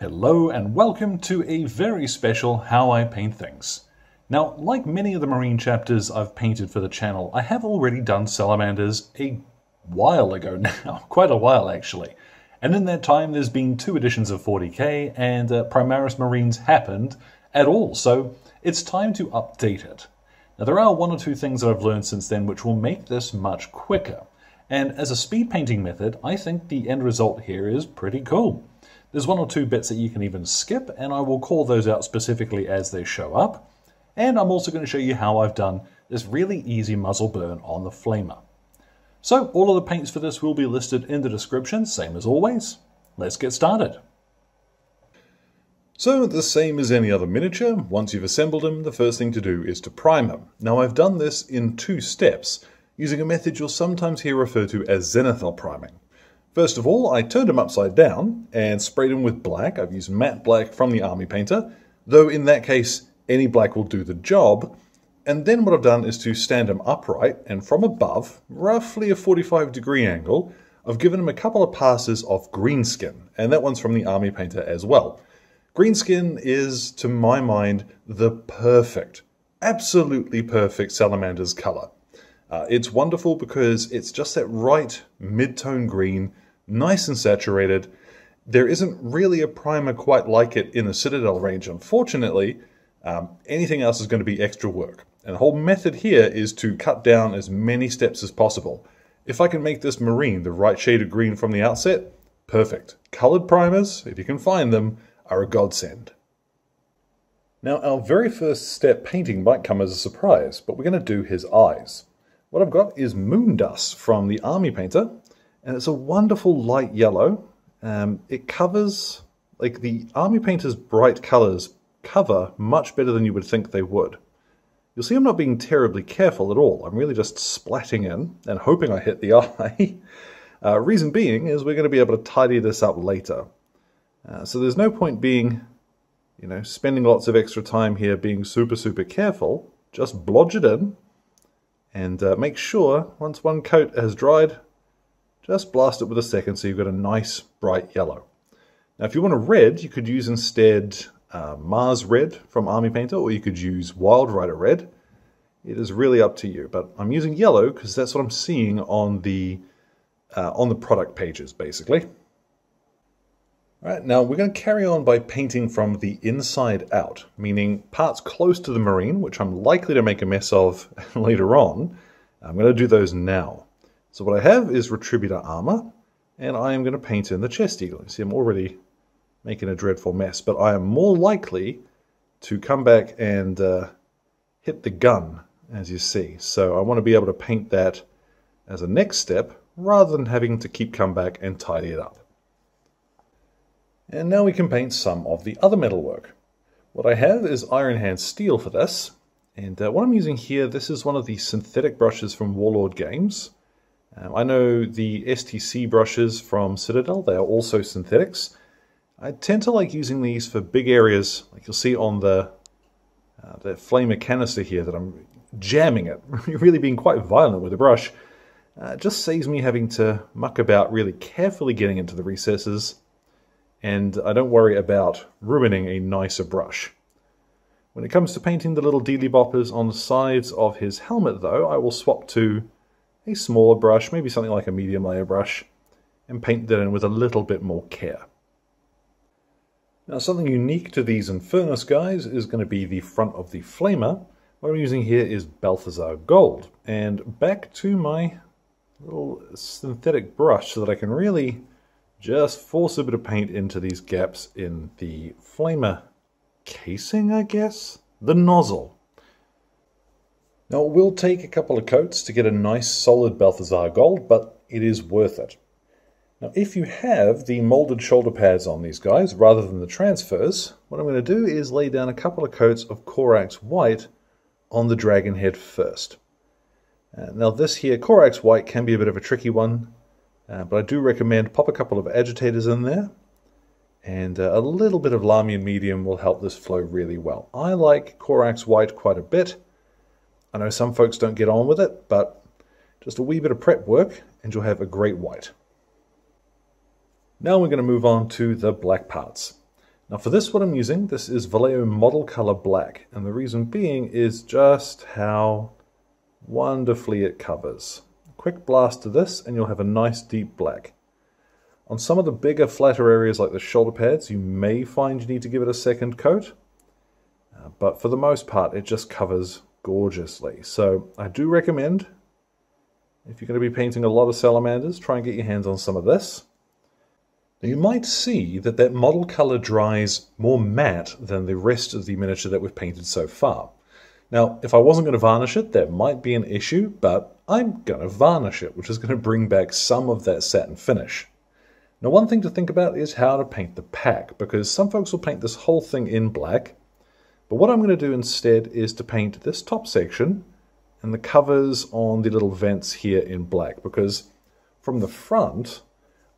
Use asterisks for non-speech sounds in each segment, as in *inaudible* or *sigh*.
Hello and welcome to a very special How I Paint Things. Now, like many of the marine chapters I've painted for the channel, I have already done salamanders a while ago *laughs* now, quite a while actually. And in that time there's been two editions of 40k and uh, Primaris Marines happened at all, so it's time to update it. Now there are one or two things that I've learned since then which will make this much quicker. And as a speed painting method, I think the end result here is pretty cool. There's one or two bits that you can even skip, and I will call those out specifically as they show up. And I'm also going to show you how I've done this really easy muzzle burn on the flamer. So all of the paints for this will be listed in the description, same as always. Let's get started. So the same as any other miniature, once you've assembled them, the first thing to do is to prime them. Now I've done this in two steps, using a method you'll sometimes hear referred to as zenithal priming. First of all, I turned them upside down and sprayed them with black. I've used matte black from the Army Painter, though in that case, any black will do the job. And then what I've done is to stand them upright and from above, roughly a 45 degree angle, I've given them a couple of passes of greenskin, and that one's from the Army Painter as well. Greenskin is, to my mind, the perfect, absolutely perfect salamander's color. Uh, it's wonderful because it's just that right mid-tone green, nice and saturated. There isn't really a primer quite like it in the Citadel range, unfortunately. Um, anything else is going to be extra work. And the whole method here is to cut down as many steps as possible. If I can make this marine the right shade of green from the outset, perfect. Colored primers, if you can find them, are a godsend. Now our very first step painting might come as a surprise, but we're going to do his eyes. What I've got is Moon Dust from the Army Painter, and it's a wonderful light yellow. Um, it covers, like the Army Painter's bright colors cover much better than you would think they would. You'll see I'm not being terribly careful at all. I'm really just splatting in and hoping I hit the *laughs* eye. Uh, reason being is we're going to be able to tidy this up later. Uh, so there's no point being, you know, spending lots of extra time here being super, super careful. Just blodge it in, and uh, make sure once one coat has dried, just blast it with a second so you've got a nice bright yellow. Now if you want a red, you could use instead uh, Mars Red from Army Painter, or you could use Wild Rider Red. It is really up to you, but I'm using yellow because that's what I'm seeing on the uh, on the product pages, basically. All right, now we're going to carry on by painting from the inside out, meaning parts close to the marine, which I'm likely to make a mess of *laughs* later on. I'm going to do those now. So what I have is Retributor armor, and I am going to paint in the chest eagle. You see, I'm already making a dreadful mess, but I am more likely to come back and uh, hit the gun, as you see. So I want to be able to paint that as a next step, rather than having to keep come back and tidy it up. And now we can paint some of the other metalwork. What I have is Iron Hand Steel for this. And uh, what I'm using here, this is one of the synthetic brushes from Warlord Games. Um, I know the STC brushes from Citadel, they are also synthetics. I tend to like using these for big areas, like you'll see on the, uh, the flamer canister here that I'm jamming it, *laughs* really being quite violent with the brush. Uh, just saves me having to muck about really carefully getting into the recesses and I don't worry about ruining a nicer brush. When it comes to painting the little dealy boppers on the sides of his helmet though, I will swap to a smaller brush, maybe something like a medium layer brush, and paint that in with a little bit more care. Now something unique to these Infernus guys is going to be the front of the flamer. What I'm using here is Balthasar Gold. And back to my little synthetic brush so that I can really just force a bit of paint into these gaps in the flamer casing, I guess? The nozzle. Now it will take a couple of coats to get a nice solid Balthasar gold, but it is worth it. Now if you have the molded shoulder pads on these guys rather than the transfers, what I'm going to do is lay down a couple of coats of Corax white on the dragon head first. Uh, now this here, Corax white can be a bit of a tricky one. Uh, but I do recommend pop a couple of agitators in there. And uh, a little bit of Lahmian Medium will help this flow really well. I like Corax White quite a bit. I know some folks don't get on with it, but just a wee bit of prep work and you'll have a great white. Now we're going to move on to the black parts. Now for this what I'm using, this is Vallejo Model Color Black, and the reason being is just how wonderfully it covers. Quick blast to this and you'll have a nice deep black. On some of the bigger flatter areas like the shoulder pads, you may find you need to give it a second coat, uh, but for the most part it just covers gorgeously. So I do recommend, if you're going to be painting a lot of salamanders, try and get your hands on some of this. Now you might see that that model color dries more matte than the rest of the miniature that we've painted so far. Now, if I wasn't going to varnish it, that might be an issue, but I'm going to varnish it, which is going to bring back some of that satin finish. Now, one thing to think about is how to paint the pack, because some folks will paint this whole thing in black, but what I'm going to do instead is to paint this top section and the covers on the little vents here in black, because from the front,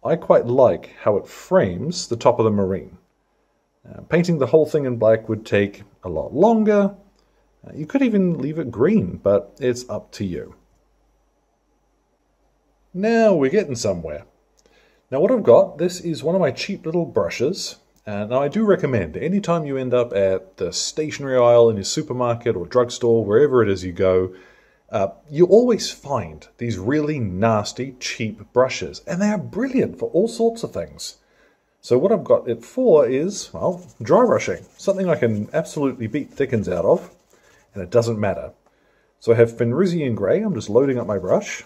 I quite like how it frames the top of the marine. Uh, painting the whole thing in black would take a lot longer. Uh, you could even leave it green, but it's up to you. Now we're getting somewhere. Now what I've got, this is one of my cheap little brushes. Uh, now I do recommend, anytime you end up at the stationery aisle in your supermarket or drugstore, wherever it is you go, uh, you always find these really nasty, cheap brushes, and they are brilliant for all sorts of things. So what I've got it for is, well, dry brushing, something I can absolutely beat thickens out of, and it doesn't matter. So I have Fenrisian Grey, I'm just loading up my brush,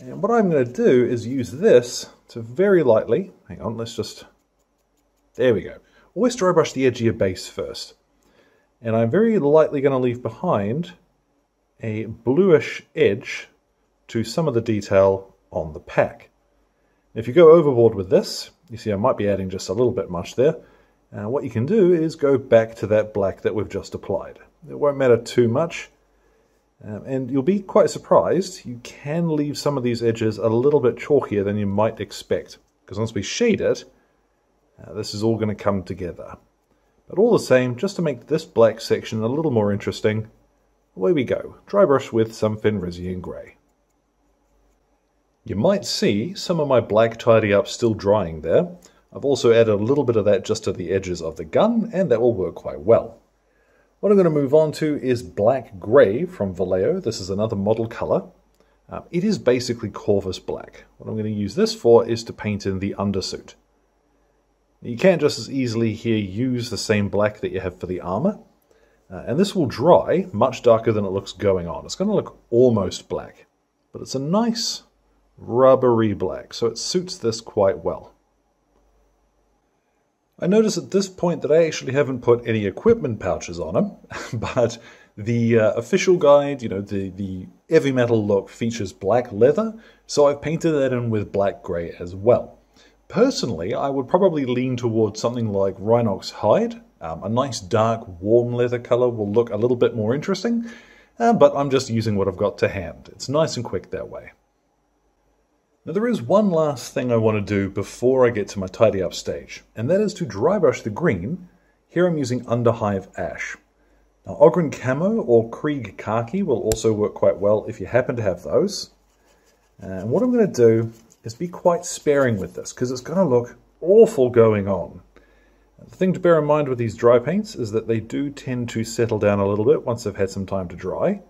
and what I'm going to do is use this to very lightly, hang on, let's just, there we go. Always dry brush the edge of your base first. And I'm very lightly going to leave behind a bluish edge to some of the detail on the pack. If you go overboard with this, you see I might be adding just a little bit much there. Uh, what you can do is go back to that black that we've just applied. It won't matter too much. Um, and you'll be quite surprised, you can leave some of these edges a little bit chalkier than you might expect. Because once we shade it, this is all going to come together. But all the same, just to make this black section a little more interesting, Away we go, dry brush with some Fenrisian Grey. You might see some of my black tidy up still drying there. I've also added a little bit of that just to the edges of the gun, and that will work quite well. What I'm going to move on to is Black Grey from Vallejo. This is another model color. Um, it is basically Corvus Black. What I'm going to use this for is to paint in the undersuit. You can't just as easily here use the same black that you have for the armor. Uh, and this will dry much darker than it looks going on. It's going to look almost black, but it's a nice rubbery black, so it suits this quite well. I notice at this point that I actually haven't put any equipment pouches on them, *laughs* but the uh, official guide, you know, the, the heavy metal look features black leather, so I've painted that in with black grey as well. Personally, I would probably lean towards something like Rhinox hide, um, a nice dark warm leather color will look a little bit more interesting, uh, but I'm just using what I've got to hand. It's nice and quick that way. Now there is one last thing I want to do before I get to my tidy up stage, and that is to dry brush the green. Here I'm using Underhive Ash. Now Ogryn Camo or Krieg Khaki will also work quite well if you happen to have those. And what I'm going to do is be quite sparing with this because it's going to look awful going on. The thing to bear in mind with these dry paints is that they do tend to settle down a little bit once they've had some time to dry. You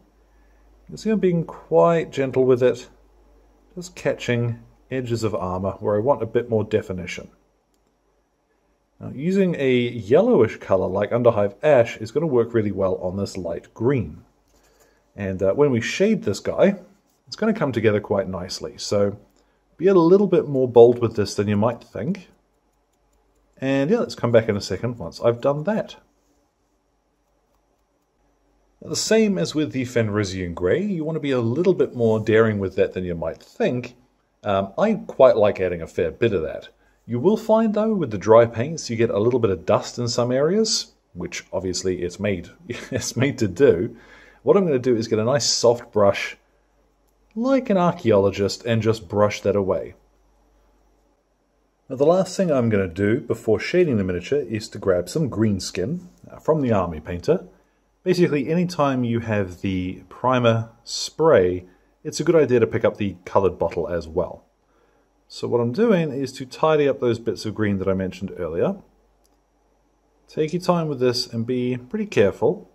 can see I'm being quite gentle with it, just catching edges of armor where I want a bit more definition. Now, using a yellowish color like Underhive Ash is going to work really well on this light green. And uh, when we shade this guy, it's going to come together quite nicely. So be a little bit more bold with this than you might think. And yeah, let's come back in a second once I've done that. Now, the same as with the Fenrisian Grey, you want to be a little bit more daring with that than you might think. Um, I quite like adding a fair bit of that. You will find though with the dry paints you get a little bit of dust in some areas, which obviously it's made *laughs* it's made to do. What I'm going to do is get a nice soft brush like an archaeologist and just brush that away. Now the last thing I'm going to do before shading the miniature is to grab some green skin uh, from the Army Painter. Basically anytime you have the primer spray, it's a good idea to pick up the coloured bottle as well. So what I'm doing is to tidy up those bits of green that I mentioned earlier. take your time with this and be pretty careful.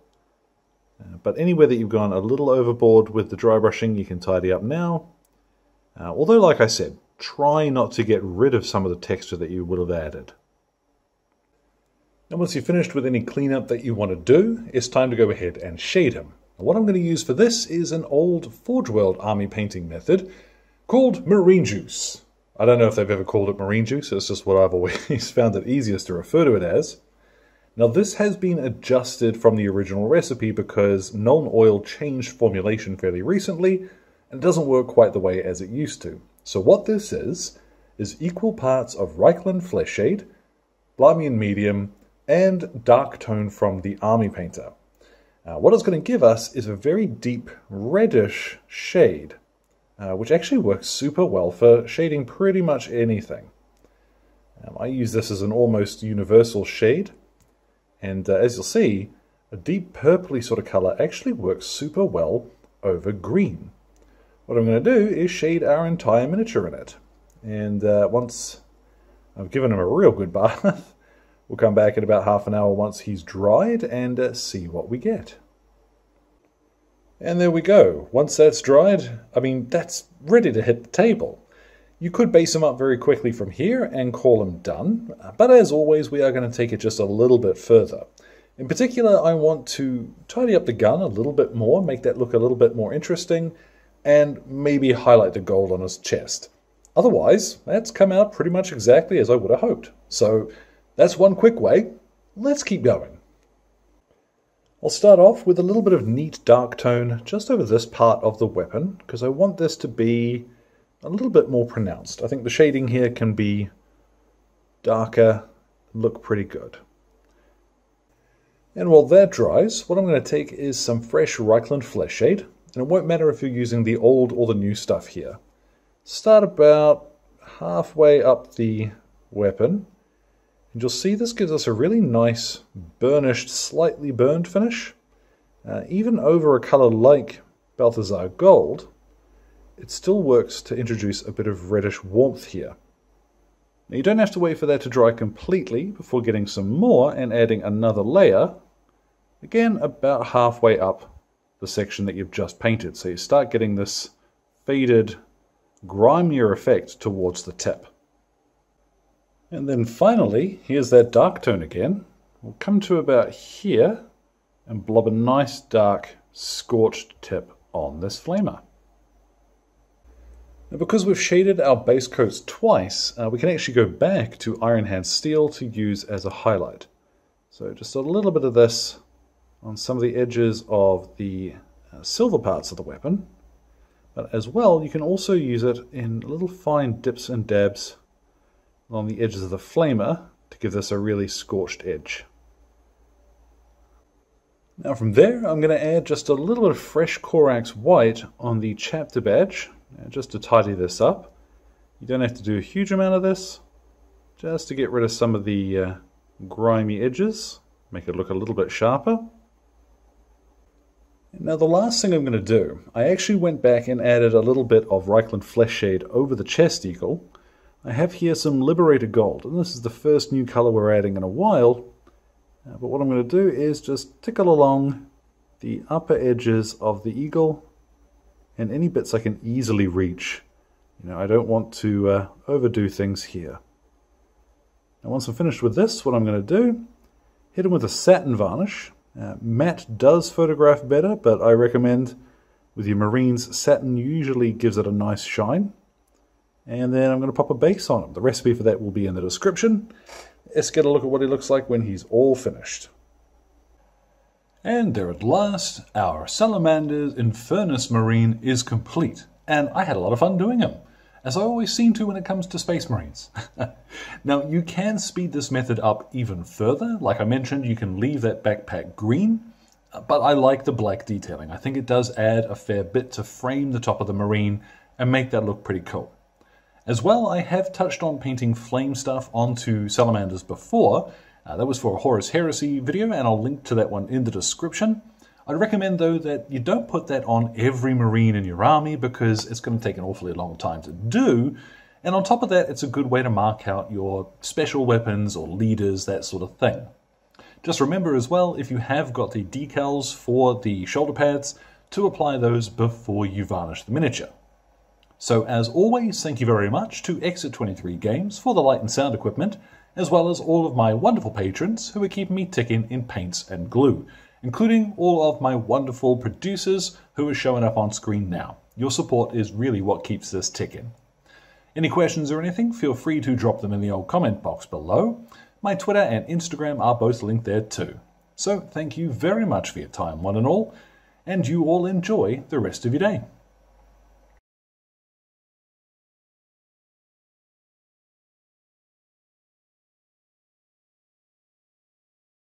Uh, but anywhere that you've gone a little overboard with the dry brushing, you can tidy up now. Uh, although, like I said, try not to get rid of some of the texture that you would have added. And once you've finished with any cleanup that you want to do, it's time to go ahead and shade him. what I'm going to use for this is an old Forge World army painting method called Marine Juice. I don't know if they've ever called it Marine Juice, it's just what I've always *laughs* found it easiest to refer to it as. Now this has been adjusted from the original recipe because Nuln Oil changed formulation fairly recently and it doesn't work quite the way as it used to. So what this is, is equal parts of Reikland Flesh Shade, Lahmian Medium, and dark tone from the Army Painter. Uh, what it's going to give us is a very deep reddish shade, uh, which actually works super well for shading pretty much anything. Um, I use this as an almost universal shade, and uh, as you'll see, a deep purpley sort of color actually works super well over green. What I'm going to do is shade our entire miniature in it. And uh, once I've given him a real good *laughs* bath, We'll come back in about half an hour once he's dried and uh, see what we get. And there we go. Once that's dried, I mean, that's ready to hit the table. You could base them up very quickly from here and call them done, but as always, we are going to take it just a little bit further. In particular, I want to tidy up the gun a little bit more, make that look a little bit more interesting, and maybe highlight the gold on his chest. Otherwise, that's come out pretty much exactly as I would have hoped. So that's one quick way. Let's keep going. I'll start off with a little bit of neat dark tone just over this part of the weapon because I want this to be a little bit more pronounced. I think the shading here can be darker, look pretty good. And while that dries, what I'm going to take is some fresh Reikland Flesh Shade, and it won't matter if you're using the old or the new stuff here. Start about halfway up the weapon and you'll see this gives us a really nice burnished, slightly burned finish. Uh, even over a color like Balthasar Gold, it still works to introduce a bit of reddish warmth here. Now you don't have to wait for that to dry completely before getting some more and adding another layer, again about halfway up the section that you've just painted. So you start getting this faded, grimier effect towards the tip. And then finally, here's that dark tone again. We'll come to about here and blob a nice dark scorched tip on this flamer. Because we've shaded our base coats twice, uh, we can actually go back to Iron Hand Steel to use as a highlight. So just a little bit of this on some of the edges of the uh, silver parts of the weapon. But as well, you can also use it in little fine dips and dabs along the edges of the flamer to give this a really scorched edge. Now from there I'm going to add just a little bit of fresh Corax white on the chapter badge uh, just to tidy this up. You don't have to do a huge amount of this just to get rid of some of the uh, grimy edges, make it look a little bit sharper. Now the last thing I'm going to do, I actually went back and added a little bit of Reikland Flesh Shade over the chest eagle I have here some Liberator Gold, and this is the first new color we're adding in a while. Uh, but what I'm going to do is just tickle along the upper edges of the eagle and any bits I can easily reach. You know, I don't want to uh, overdo things here. Now once I'm finished with this, what I'm going to do, hit them with a satin varnish. Uh, matte does photograph better, but I recommend with your Marines, satin usually gives it a nice shine and then I'm going to pop a base on him. The recipe for that will be in the description. Let's get a look at what he looks like when he's all finished. And there at last, our Salamander's Infernus Marine is complete, and I had a lot of fun doing them, as I always seem to when it comes to Space Marines. *laughs* now, you can speed this method up even further. Like I mentioned, you can leave that backpack green, but I like the black detailing. I think it does add a fair bit to frame the top of the Marine and make that look pretty cool. As well, I have touched on painting flame stuff onto salamanders before. Uh, that was for a Horus Heresy video, and I'll link to that one in the description. I'd recommend, though, that you don't put that on every Marine in your army because it's going to take an awfully long time to do. And on top of that, it's a good way to mark out your special weapons or leaders, that sort of thing. Just remember as well, if you have got the decals for the shoulder pads, to apply those before you varnish the miniature. So as always, thank you very much to Exit 23 Games for the light and sound equipment, as well as all of my wonderful patrons who are keeping me ticking in paints and glue, including all of my wonderful producers who are showing up on screen now. Your support is really what keeps this ticking. Any questions or anything, feel free to drop them in the old comment box below. My Twitter and Instagram are both linked there too. So thank you very much for your time, one and all, and you all enjoy the rest of your day.